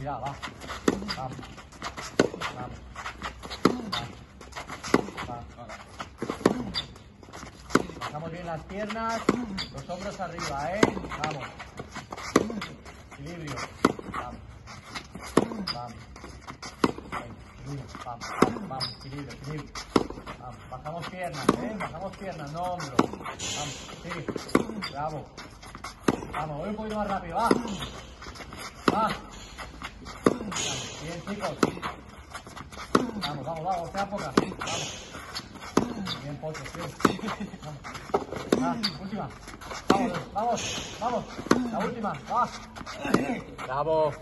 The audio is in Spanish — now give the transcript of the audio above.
cuidado, va. Vamos. Vamos. Va. Bajamos bien las piernas, los hombros arriba, ¿eh? Vamos. Equilibrio. Vamos. Vamos. Equilibrio. Vamos, vamos, vamos. Equilibrio, equilibrio. Vamos. Bajamos piernas, ¿eh? Bajamos piernas, no hombros. Vamos. Sí. Bravo. Vamos, voy un poquito más rápido. Va. Chicos. Vamos, vamos, vamos, queda poca. Bien, Pocho, bien. Vamos. Va, última. Vamos, vamos, vamos. La última, va. Bravo.